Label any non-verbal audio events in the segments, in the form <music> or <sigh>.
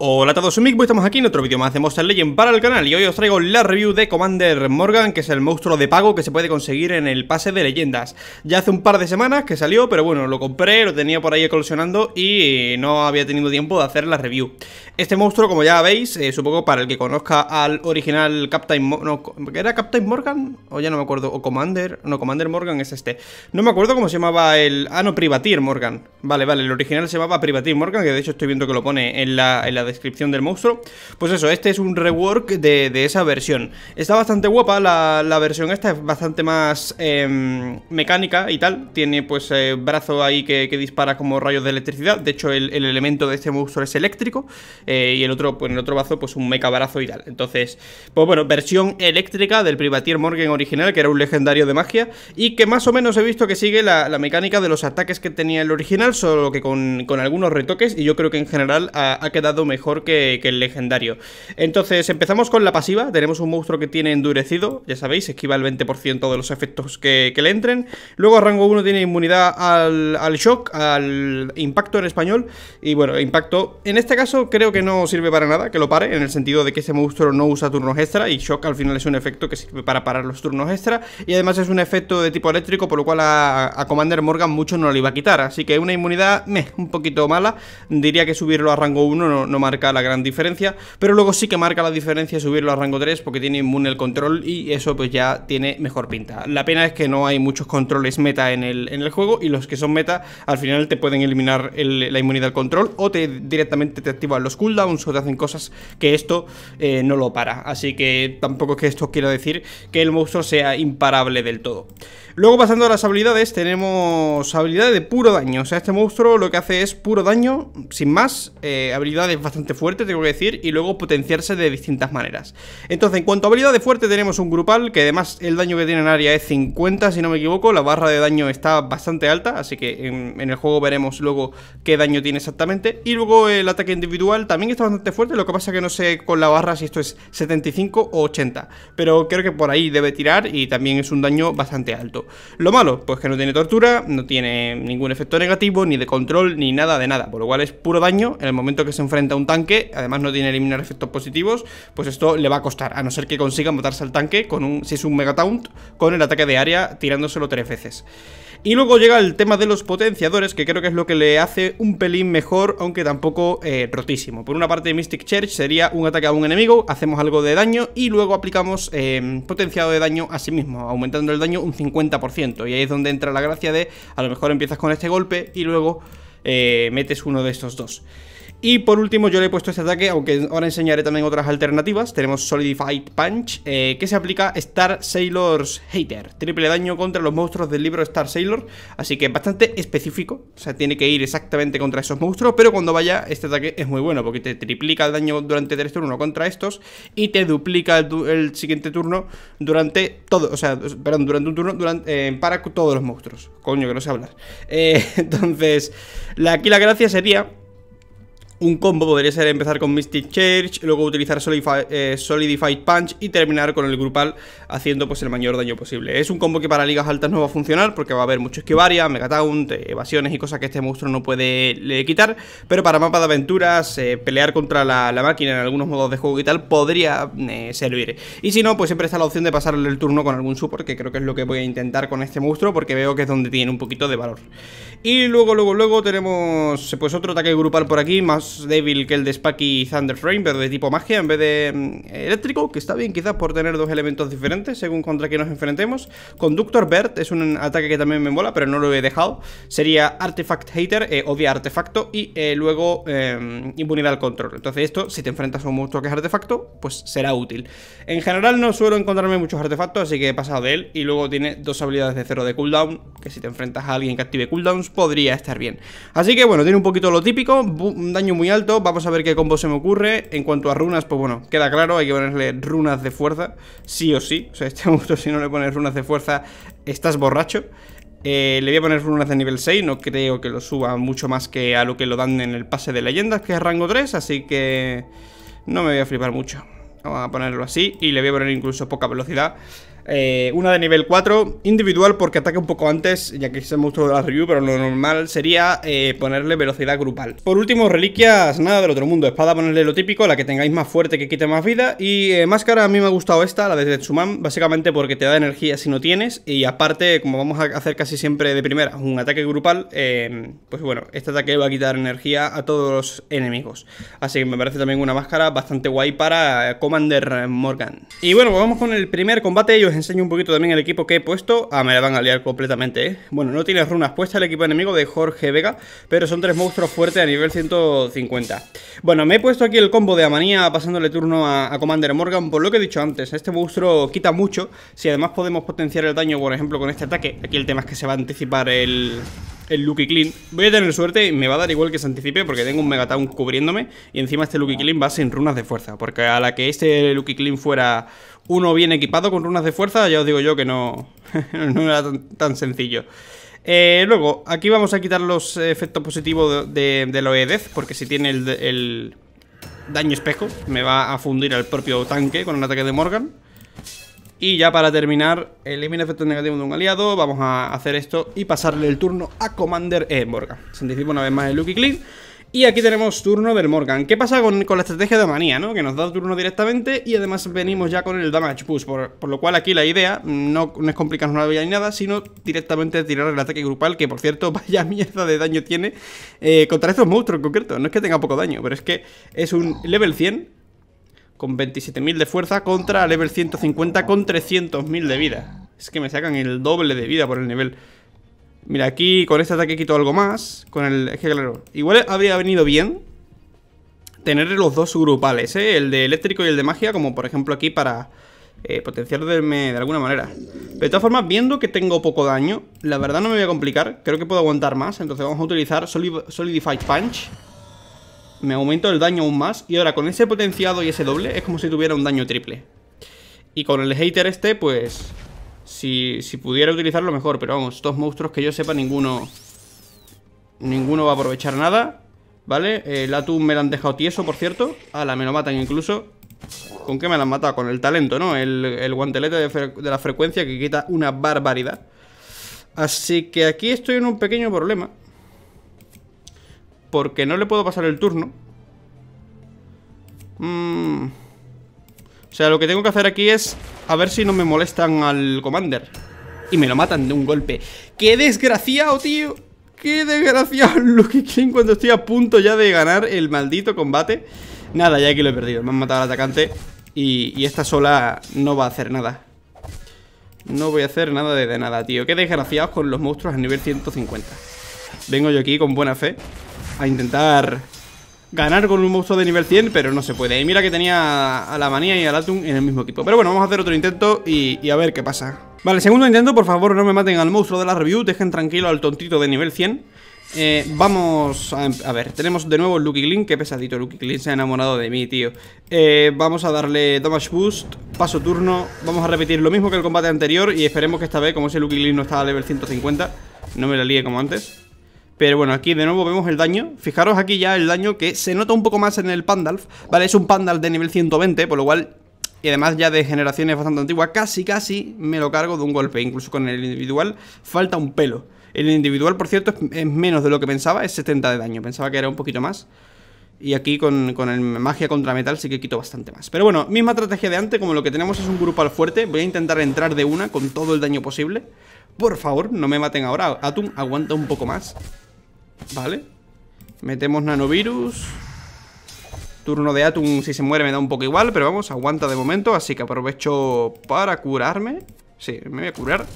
Hola a todos, soy estamos aquí en otro vídeo más de Monster Legend para el canal y hoy os traigo la review de Commander Morgan, que es el monstruo de pago que se puede conseguir en el pase de leyendas. Ya hace un par de semanas que salió, pero bueno, lo compré, lo tenía por ahí eclosionando y no había tenido tiempo de hacer la review. Este monstruo, como ya veis, eh, supongo para el que conozca al original Captain... no, ¿Era Captain Morgan? O ya no me acuerdo, o Commander... No, Commander Morgan es este. No me acuerdo cómo se llamaba el... Ah, no, Privateer Morgan. Vale, vale, el original se llamaba Privateer Morgan, que de hecho estoy viendo que lo pone en la, en la descripción del monstruo. Pues eso, este es un rework de, esa versión. Está bastante guapa, la, versión esta es bastante más em, mecánica y tal. Tiene pues eh, brazo ahí que, dispara como rayos de electricidad. De hecho, el, elemento de este monstruo es eléctrico. Eh, y el otro, pues en el otro brazo, pues un mecha brazo y tal. Entonces, pues bueno, versión eléctrica del Privatier Morgan original, que era un legendario de magia. Y que más o menos he visto que sigue la, mecánica de los ataques que tenía el original, solo que con, algunos retoques. Y yo creo que en general ha quedado mejor que que, el legendario. Entonces, empezamos con la pasiva. Tenemos un monstruo que tiene endurecido, ya sabéis, esquiva el 20% de los efectos que, le entren. Luego, a rango 1 tiene inmunidad al, shock, al impacto en español. Y bueno, impacto, en este caso creo que no sirve para nada, que lo pare, en el sentido de que ese monstruo no usa turnos extra. Y shock al final es un efecto que sirve para parar los turnos extra. Y además es un efecto de tipo eléctrico, por lo cual a, Commander Morgan mucho no le iba a quitar. Así que una inmunidad, meh, un poquito mala. Diría que subirlo a rango 1 no, marca la gran diferencia, pero luego sí que marca la diferencia subirlo a rango 3 porque tiene inmune el control y eso pues ya tiene mejor pinta. La pena es que no hay muchos controles meta en el, en el juego y los que son meta al final te pueden eliminar la inmunidad al control o te directamente te activan los cooldowns o te hacen cosas que esto eh, no lo para. Así que tampoco es que esto quiera decir que el monstruo sea imparable del todo. Luego pasando a las habilidades, tenemos habilidad de puro daño. O sea, este monstruo lo que hace es puro daño, sin más, eh, habilidades bastante fuertes tengo que decir, y luego potenciarse de distintas maneras. Entonces, en cuanto a habilidad de fuerte, tenemos un grupal, que además el daño que tiene en área es 50, si no me equivoco, la barra de daño está bastante alta, así que en, el juego veremos luego qué daño tiene exactamente. Y luego el ataque individual también está bastante fuerte, lo que pasa que no sé con la barra si esto es 75 o 80, pero creo que por ahí debe tirar y también es un daño bastante alto. Lo malo, pues que no tiene tortura, no tiene ningún efecto negativo, ni de control, ni nada de nada, por lo cual es puro daño en el momento que se enfrenta a un tanque, además no tiene eliminar efectos positivos, pues esto le va a costar, a no ser que consiga matarse al tanque con un, si es un Mega Taunt, con el ataque de área tirándoselo tres veces. Y luego llega el tema de los potenciadores, que creo que es lo que le hace un pelín mejor, aunque tampoco eh, rotísimo. Por una parte, Mystic Church sería un ataque a un enemigo, hacemos algo de daño y luego aplicamos eh, potenciado de daño a sí mismo, aumentando el daño un 50%. Y ahí es donde entra la gracia de, a lo mejor empiezas con este golpe y luego eh, metes uno de estos dos. Y por último yo le he puesto este ataque, aunque ahora enseñaré también otras alternativas. Tenemos Solidified Punch, eh, que se aplica Star Sailor's Hater. Triple daño contra los monstruos del libro Star Sailor, así que bastante específico. O sea, tiene que ir exactamente contra esos monstruos, pero cuando vaya este ataque es muy bueno, porque te triplica el daño durante tres turnos contra estos y te duplica el, siguiente turno durante todo, o sea, perdón, durante un turno durante, eh, para todos los monstruos. Coño, que no sé hablar. Eh, <laughs> entonces, la, aquí la gracia sería un combo podría ser empezar con Mystic Church, luego utilizar eh, Solidified Punch y terminar con el grupal haciendo pues el mayor daño posible. Es un combo que para ligas altas no va a funcionar porque va a haber mucho esquivaria, megataunt, evasiones y cosas que este monstruo no puede quitar, pero para mapa de aventuras, eh, pelear contra la, máquina en algunos modos de juego y tal podría eh, servir. Y si no, pues siempre está la opción de pasarle el turno con algún support, que creo que es lo que voy a intentar con este monstruo porque veo que es donde tiene un poquito de valor. Y luego, luego, luego tenemos pues otro ataque grupal por aquí, más débil que el de Spacky Thunder Frame, pero de tipo magia en vez de mm, eléctrico, que está bien quizás por tener dos elementos diferentes según contra quien nos enfrentemos. Conductor Bert es un ataque que también me mola, pero no lo he dejado. Sería Artifact Hater, eh, odia artefacto, y eh, luego eh, impunidad al control. Entonces esto, si te enfrentas a un monstruo que es artefacto, pues será útil. En general no suelo encontrarme muchos artefactos, así que he pasado de él. Y luego tiene dos habilidades de cero de cooldown, que si te enfrentas a alguien que active cooldowns, podría estar bien. Así que bueno, tiene un poquito lo típico, un daño muy alto, vamos a ver qué combo se me ocurre. En cuanto a runas, pues bueno, queda claro, hay que ponerle runas de fuerza Sí o sí, o sea, este <laughs> monstruo si no le pones runas de fuerza, estás borracho. Eh, le voy a poner runas de nivel 6, no creo que lo suba mucho más que a lo que lo dan en el pase de leyendas, que es rango 3, así que no me voy a flipar mucho. Vamos a ponerlo así y le voy a poner incluso poca velocidad eh, una de nivel 4, individual porque ataque un poco antes, ya que monstruo de la review, pero lo normal sería eh, ponerle velocidad grupal. Por último, reliquias, nada del otro mundo. Espada, ponerle lo típico, la que tengáis más fuerte que quite más vida. Y eh, máscara, a mí me ha gustado esta, la de Tetsuman, básicamente porque te da energía si no tienes. Y aparte, como vamos a hacer casi siempre de primera un ataque grupal, pues bueno, este ataque va a quitar energía a todos los enemigos. Así que me parece también una máscara bastante guay para Commander Morgan. Y bueno, pues vamos con el primer combate. Yo enseño un poquito también el equipo que he puesto. Ah, me la van a liar completamente, ¿eh? Bueno, no tiene runas puestas el equipo enemigo de Jorge Vega, pero son tres monstruos fuertes a nivel 150. Bueno, me he puesto aquí el combo de Amanía pasándole turno a, Commander Morgan, por lo que he dicho antes. Este monstruo quita mucho. Si además podemos potenciar el daño, por ejemplo, con este ataque. Aquí el tema es que se va a anticipar el el Lucky Clean. Voy a tener suerte y me va a dar igual que se anticipe porque tengo un Megatown cubriéndome y encima este Lucky Clean va sin runas de fuerza. Porque a la que este Lucky Clean fuera uno bien equipado con runas de fuerza, ya os digo yo que no, <laughs> no era tan, sencillo. Eh, luego, aquí vamos a quitar los efectos positivos de, de, lo EDEZ, porque si tiene el, el, daño espejo, me va a fundir al propio tanque con el ataque de Morgan. Y ya para terminar, elimina efectos negativos de un aliado, vamos a hacer esto y pasarle el turno a Commander E. Morgan. Se una vez más el Lucky Clean. Y aquí tenemos turno del Morgan. ¿Qué pasa con, la estrategia de manía, no? Que nos da turno directamente y además venimos ya con el damage push. Por, lo cual aquí la idea no, es complicarnos la vida ni nada, sino directamente tirar el ataque grupal, que por cierto, <laughs> vaya mierda de daño tiene eh, contra estos monstruos en concreto. No es que tenga poco daño, pero es que es un level 100 con 27.000 de fuerza contra level 150 con 300.000 de vida. Es que me sacan el doble de vida por el nivel... Mira, aquí con este ataque quito algo más. Con el... Es que claro, igual habría venido bien tener los dos grupales, ¿eh? El de eléctrico y el de magia, como por ejemplo aquí para eh, potenciarme de alguna manera. Pero de todas formas, viendo que tengo poco daño, la verdad no me voy a complicar. Creo que puedo aguantar más, entonces vamos a utilizar Solidified Punch. Me aumento el daño aún más. Y ahora con ese potenciado y ese doble, es como si tuviera un daño triple. Y con el hater este, pues si, si pudiera utilizarlo mejor, pero vamos, estos monstruos que yo sepa, ninguno Ninguno va a aprovechar nada ¿Vale? El Atum me lo han dejado tieso, por cierto la me lo matan incluso ¿Con qué me lo han matado? Con el talento, ¿no? El, guantelete de, de la frecuencia que quita una barbaridad Así que aquí estoy en un pequeño problema Porque no le puedo pasar el turno Mmm o sea, lo que tengo que hacer aquí es a ver si no me molestan al Commander. Y me lo matan de un golpe. ¡Qué desgraciado, tío! ¡Qué desgraciado <laughs> Lucky King cuando estoy a punto ya de ganar el maldito combate! Nada, ya aquí lo he perdido. Me han matado al atacante y, esta sola no va a hacer nada. No voy a hacer nada de, nada, tío. Qué desgraciados con los monstruos a nivel 150. Vengo yo aquí con buena fe a intentar ganar con un monstruo de nivel 100, pero no se puede. Y mira que tenía a la manía y al Atum en el mismo equipo. Pero bueno, vamos a hacer otro intento y, a ver qué pasa. Vale, segundo intento, por favor no me maten al monstruo de la review, dejen tranquilo al tontito de nivel 100. Eh, vamos a, a, ver, tenemos de nuevo Lucky Link, qué pesadito Lucky Link, se ha enamorado de mí, tío eh, Vamos a darle damage boost, paso turno, vamos a repetir lo mismo que el combate anterior Y esperemos que esta vez, como ese Lucky Link no está a level 150, no me la líe como antes pero bueno, aquí de nuevo vemos el daño Fijaros aquí ya el daño que se nota un poco más en el Pandalf Vale, es un Pandalf de nivel 120, por lo cual y además ya de generaciones bastante antiguas, casi casi me lo cargo de un golpe. Incluso con el individual falta un pelo. El individual, por cierto, es, menos de lo que pensaba, es 70 de daño. Pensaba que era un poquito más. Y aquí con, con, el magia contra metal sí que quito bastante más. Pero bueno, misma estrategia de antes, como lo que tenemos es un grupo al fuerte, voy a intentar entrar de una con todo el daño posible. Por favor, no me maten ahora. Atum, aguanta un poco más. Vale. Metemos nanovirus. Turno de Atum, si se muere me da un poco igual Pero vamos, aguanta de momento Así que aprovecho para curarme. Sí, me voy a curar.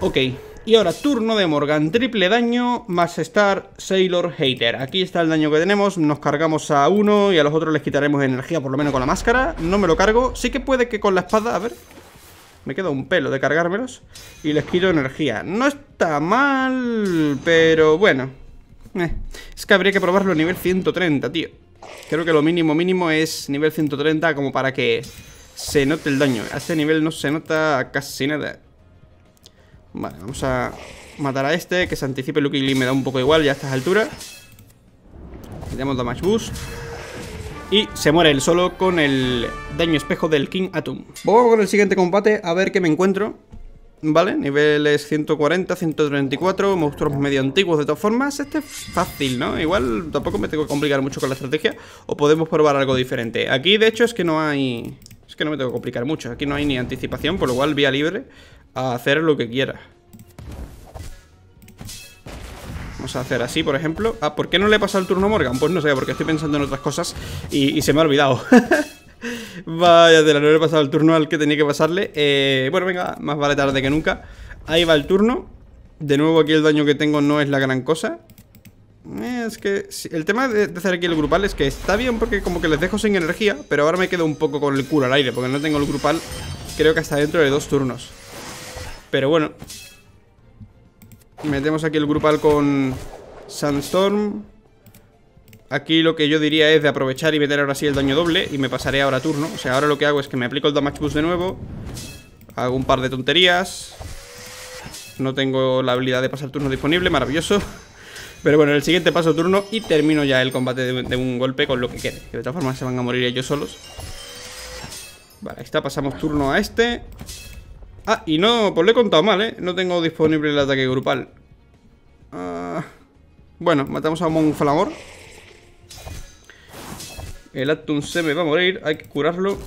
Ok, y ahora turno de Morgan Triple daño, más Star, Sailor, Hater. Aquí está el daño que tenemos Nos cargamos a uno y a los otros les quitaremos energía Por lo menos con la máscara. No me lo cargo, sí que puede que con la espada, a ver me queda un pelo de cargármelos Y les quito energía. No está mal, pero bueno. Eh, Es que habría que probarlo a nivel 130, tío. Creo que lo mínimo mínimo es nivel 130 Como para que se note el daño. A este nivel no se nota casi nada. Vale, vamos a matar a este Que se anticipe Lucky Lee me da un poco igual ya a estas alturas. Tenemos damage boost Y se muere él solo con el daño espejo del King Atum. Vamos con el siguiente combate a ver qué me encuentro. Vale, niveles 140, 134, monstruos medio antiguos de todas formas Este es fácil, ¿no? Igual tampoco me tengo que complicar mucho con la estrategia O podemos probar algo diferente Aquí de hecho es que no hay... Es que no me tengo que complicar mucho Aquí no hay ni anticipación, por lo cual vía libre A hacer lo que quiera Vamos a hacer así, por ejemplo. Ah, ¿por qué no le he pasado el turno a Morgan? Pues no sé, porque estoy pensando en otras cosas Y, se me ha olvidado. <laughs> Vaya tela, no le he pasado el turno al que tenía que pasarle. Eh, Bueno, venga, más vale tarde que nunca. Ahí va el turno. De nuevo aquí el daño que tengo no es la gran cosa. Eh, Es que el tema de hacer aquí el grupal es que está bien porque como que les dejo sin energía Pero ahora me quedo un poco con el culo al aire Porque no tengo el grupal creo que hasta dentro de dos turnos. Pero bueno Metemos aquí el grupal con Sandstorm. Aquí lo que yo diría es de aprovechar y meter ahora sí el daño doble Y me pasaré ahora turno. O sea, ahora lo que hago es que me aplico el damage boost de nuevo Hago un par de tonterías. No tengo la habilidad de pasar turno disponible, maravilloso. <laughs> Pero bueno, el siguiente paso turno y termino ya el combate de, un golpe con lo que quede Que de todas formas se van a morir ellos solos. Vale, ahí está, pasamos turno a este Ah, y no, pues lo he contado mal, ¿eh? No tengo disponible el ataque grupal ah, Bueno, matamos a un Flamor el Atum se me va a morir, hay que curarlo.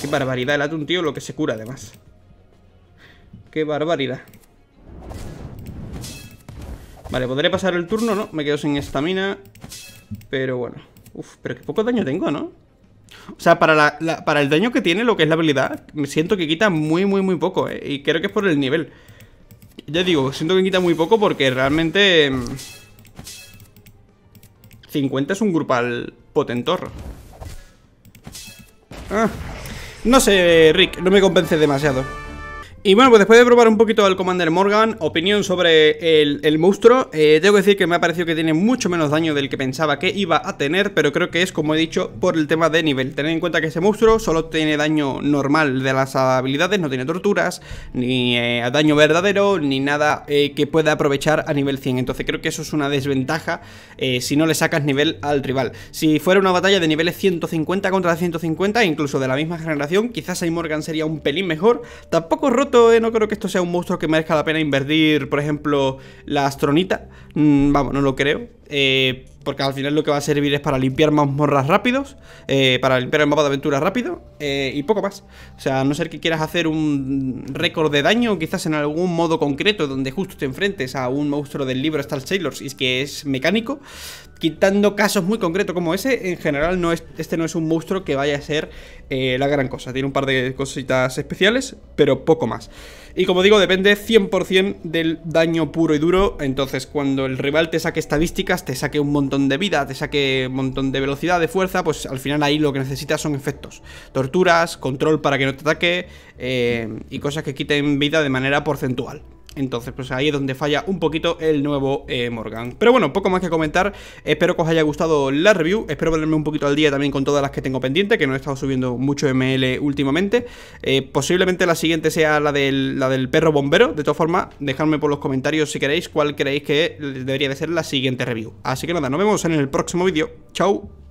Qué barbaridad el Atum, tío, lo que se cura además. Qué barbaridad. Vale, podré pasar el turno, ¿no? Me quedo sin estamina. Pero bueno. Uf, pero qué poco daño tengo, ¿no? O sea, para, para el daño que tiene lo que es la habilidad, me siento que quita muy, muy, muy poco, ¿eh? Y creo que es por el nivel. Ya digo, siento que quita muy poco porque realmente... Mm, 50 es un grupal potentor. Ah, no sé, Rick, no me convence demasiado. Y bueno, pues después de probar un poquito al Commander Morgan, opinión sobre el, monstruo, eh, tengo que decir que me ha parecido que tiene mucho menos daño del que pensaba que iba a tener, pero creo que es, como he dicho, por el tema de nivel. Tened en cuenta que ese monstruo solo tiene daño normal de las habilidades, no tiene torturas, ni eh, daño verdadero, ni nada eh, que pueda aprovechar a nivel 100. Entonces creo que eso es una desventaja si no le sacas nivel al rival. Si fuera una batalla de niveles 150 contra 150, incluso de la misma generación, quizás ahí Morgan sería un pelín mejor. Tampoco roto eh, no creo que esto sea un monstruo que merezca la pena invertir, por ejemplo, la astronita. Mm, vamos, no lo creo. Eh, porque al final lo que va a servir es para limpiar mazmorras rápidos, eh, para limpiar el mapa de aventura rápido y poco más. O sea, a no ser que quieras hacer un récord de daño, quizás en algún modo concreto donde justo te enfrentes a un monstruo del libro Star Sailors y es que es mecánico, quitando casos muy concretos como ese, en general no es, este no es un monstruo que vaya a ser la gran cosa. Tiene un par de cositas especiales, pero poco más. Y como digo, depende 100% del daño puro y duro. Entonces, cuando el rival te saque estadísticas, te saque un montón de vida, te saque un montón de velocidad, de fuerza, pues al final ahí lo que necesitas son efectos. Torturas, control para que no te ataque eh, y cosas que quiten vida de manera porcentual. Entonces, pues ahí es donde falla un poquito el nuevo eh, Morgan. Pero bueno, poco más que comentar. Espero que os haya gustado la review. Espero ponerme un poquito al día también con todas las que tengo pendiente, que no he estado subiendo mucho ML últimamente. Eh, posiblemente la siguiente sea la del, la del perro bombero. De todas formas, dejadme por los comentarios si queréis cuál creéis que debería de ser la siguiente review. Así que nada, nos vemos en el próximo vídeo. Chao.